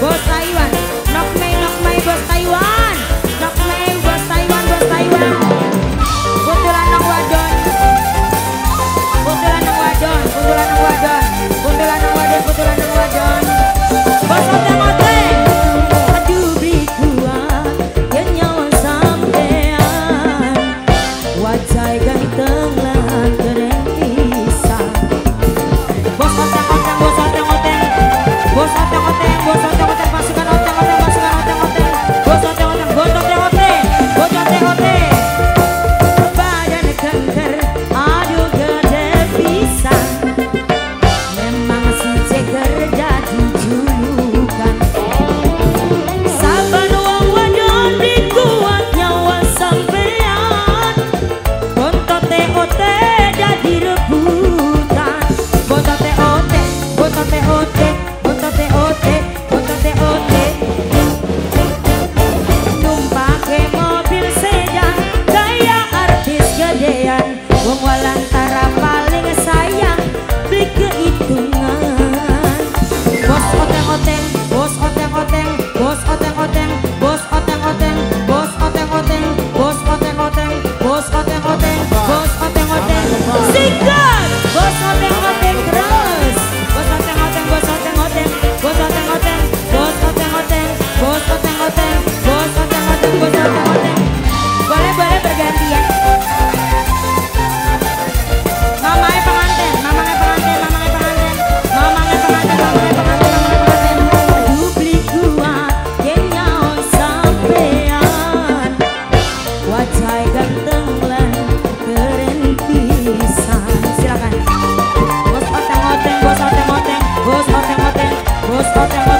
Vou sair lagi sampai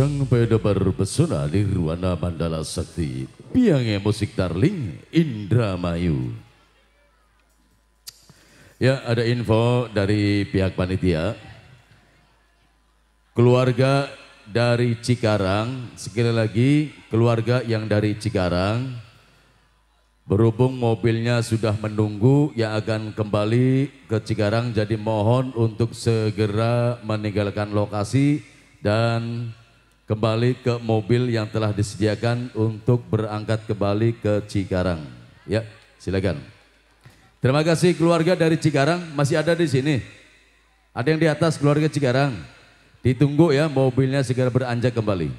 Sang Peda berpesona Nirwana Mandala Sakti. Biangnya musik darling Indramayu Ya ada info dari pihak panitia. Keluarga dari Cikarang Sekali lagi keluarga yang dari Cikarang Berhubung mobilnya sudah menunggu yang akan kembali ke Cikarang. Jadi mohon untuk segera meninggalkan lokasi dan kembali ke mobil yang telah disediakan untuk berangkat kembali ke Cikarang. Ya, silakan. Terima kasih keluarga dari Cikarang masih ada di sini. Ada yang di atas keluarga Cikarang. Ditunggu ya mobilnya segera beranjak kembali.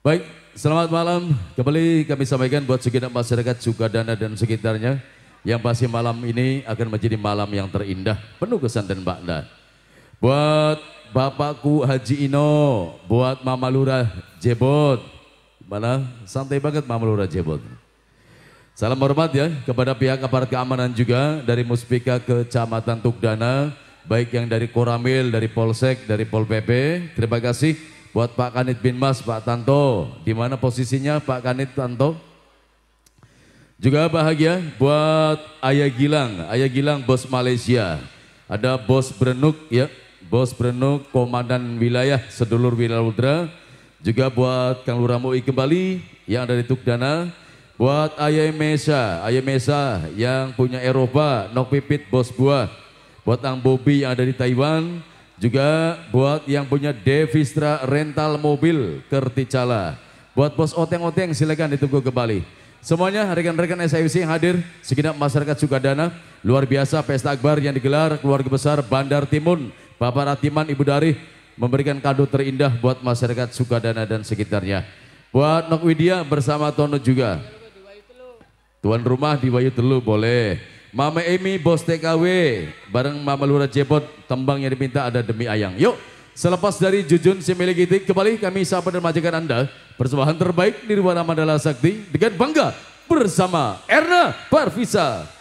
Baik, selamat malam. Kembali kami sampaikan buat segenap masyarakat Sukadana dan sekitarnya. Yang pasti malam ini akan menjadi malam yang terindah, penuh kesan dan makna. Buat Bapakku Haji Ino, buat Mama Lurah Jebot. Mana? Santai banget Mama Lurah Jebot. Salam hormat ya kepada pihak aparat keamanan juga dari Muspika Kecamatan Tukdana, baik yang dari Koramil, dari Polsek, dari Pol PP. Terima kasih buat Pak Kanit bin Mas, Pak Tanto. Di mana posisinya Pak Kanit Tanto? Juga bahagia buat Ayah Gilang, Ayah Gilang bos Malaysia. Ada bos Brenuk ya, Bos Breno Komandan Wilayah Sedulur Wilayah juga buat Kang Lurah Mui kembali yang dari Tukdana, buat Ayah Mesa, Ayah Mesa yang punya Eropa, Nok Pipit Bos Buah, buat Ang Bobi yang ada di Taiwan, juga buat yang punya Devistra Rental Mobil Kerticala, buat Bos Oteng-Oteng silakan ditunggu kembali. Semuanya rekan-rekan SIUC yang hadir, segenap masyarakat Sukadana, luar biasa pesta akbar yang digelar keluarga besar Bandar Timun, Bapak Ratiman Ibu Dari memberikan kado terindah buat masyarakat Sukadana dan sekitarnya. Buat Nok Widya bersama Tono juga. Tuan rumah di Wayu Telu boleh. Mama Emi bos TKW bareng Mama Lura Jebot tembang yang diminta ada demi ayang. Yuk selepas dari Jujun si milik itu kembali kami sapa dan majikan Anda persembahan terbaik Nirwana Mandala Sakti dengan bangga bersama Erna Parvisa.